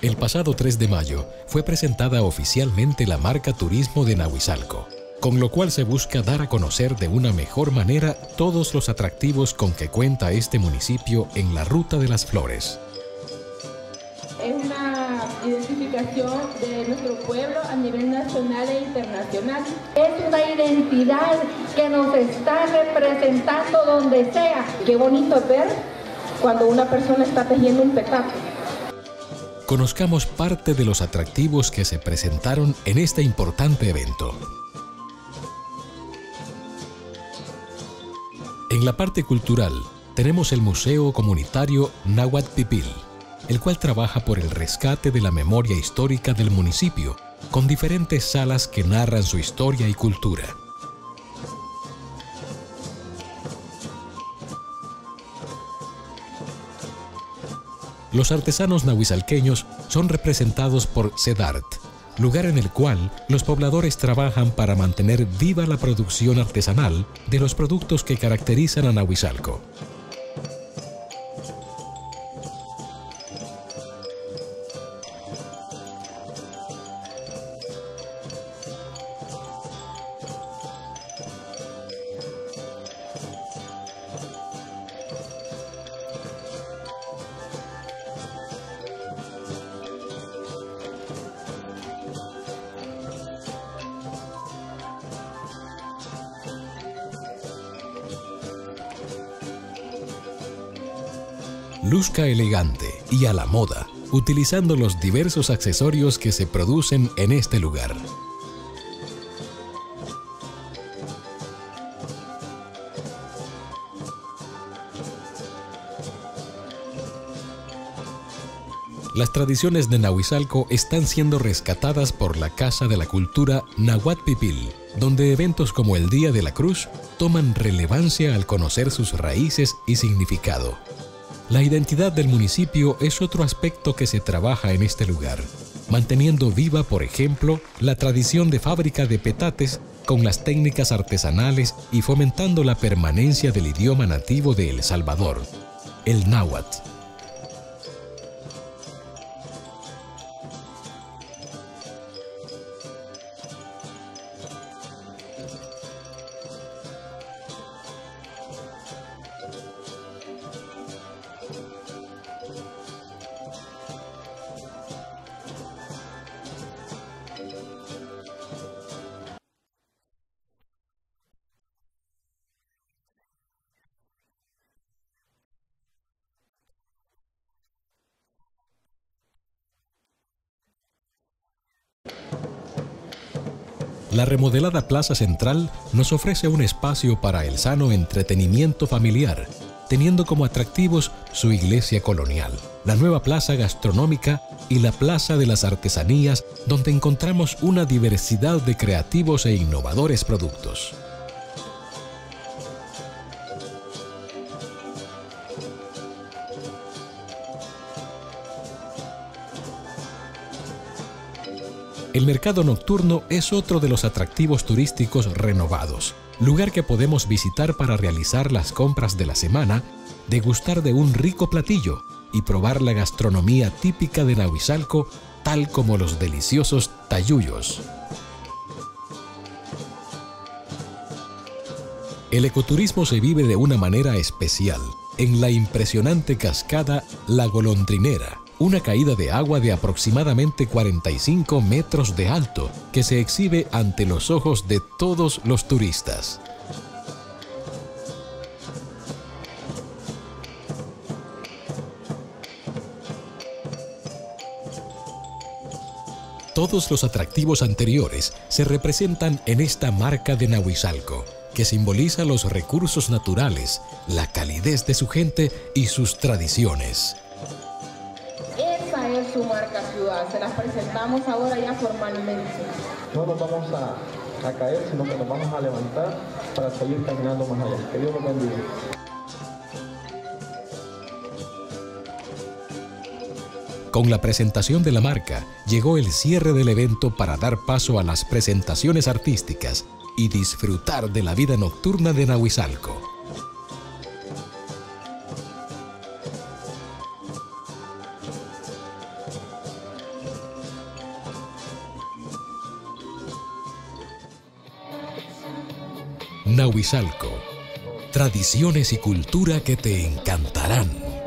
El pasado 3 de mayo fue presentada oficialmente la marca Turismo de Nahuizalco, con lo cual se busca dar a conocer de una mejor manera todos los atractivos con que cuenta este municipio en la Ruta de las Flores. Es una identificación de nuestro pueblo a nivel nacional e internacional. Es una identidad que nos está representando donde sea. Qué bonito ver cuando una persona está tejiendo un petate. Conozcamos parte de los atractivos que se presentaron en este importante evento. En la parte cultural tenemos el Museo Comunitario Nahuatl Pipil, el cual trabaja por el rescate de la memoria histórica del municipio, con diferentes salas que narran su historia y cultura. Los artesanos nahuizalqueños son representados por CEDART, lugar en el cual los pobladores trabajan para mantener viva la producción artesanal de los productos que caracterizan a Nahuizalco. Luzca elegante y a la moda, utilizando los diversos accesorios que se producen en este lugar. Las tradiciones de Nahuizalco están siendo rescatadas por la Casa de la Cultura Nahuatl Pipil, donde eventos como el Día de la Cruz toman relevancia al conocer sus raíces y significado. La identidad del municipio es otro aspecto que se trabaja en este lugar, manteniendo viva, por ejemplo, la tradición de fábrica de petates con las técnicas artesanales y fomentando la permanencia del idioma nativo de El Salvador, el náhuatl. La remodelada Plaza Central nos ofrece un espacio para el sano entretenimiento familiar, teniendo como atractivos su iglesia colonial, la nueva plaza gastronómica y la Plaza de las Artesanías, donde encontramos una diversidad de creativos e innovadores productos. El mercado nocturno es otro de los atractivos turísticos renovados, lugar que podemos visitar para realizar las compras de la semana, degustar de un rico platillo y probar la gastronomía típica de Nahuizalco, tal como los deliciosos tayuyos. El ecoturismo se vive de una manera especial en la impresionante cascada La Golondrinera, una caída de agua de aproximadamente 45 metros de alto que se exhibe ante los ojos de todos los turistas. Todos los atractivos anteriores se representan en esta marca de Nahuizalco, que simboliza los recursos naturales, la calidez de su gente y sus tradiciones su marca ciudad. Se las presentamos ahora ya formalmente. No nos vamos a, a caer, sino que nos vamos a levantar para seguir caminando más allá. Que Dios nos bendiga. Con la presentación de la marca, llegó el cierre del evento para dar paso a las presentaciones artísticas y disfrutar de la vida nocturna de Nahuizalco. Nahuizalco. Tradiciones y cultura que te encantarán.